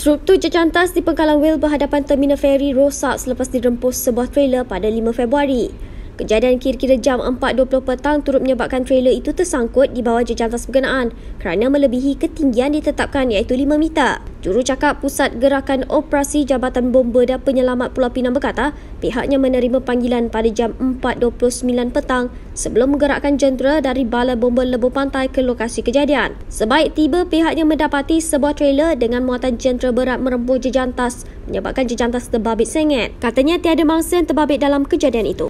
Struktur jejantas di Pengkalan Whale berhadapan terminal feri rosak selepas dirempus sebuah trailer pada 5 Februari. Kejadian kira-kira jam 4.20 petang turut menyebabkan trailer itu tersangkut di bawah jejantas berkenaan kerana melebihi ketinggian ditetapkan iaitu 5 meter. Juru cakap Pusat Gerakan Operasi Jabatan Bomba dan Penyelamat Pulau Pinang berkata pihaknya menerima panggilan pada jam 4.29 petang sebelum menggerakkan jentera dari Balai Bomba Lebuh Pantai ke lokasi kejadian. Sebaik tiba pihaknya mendapati sebuah trailer dengan muatan jentera berat merempuh jejantas menyebabkan jejantas terbabit sengit. Katanya tiada mangsa yang terbabit dalam kejadian itu.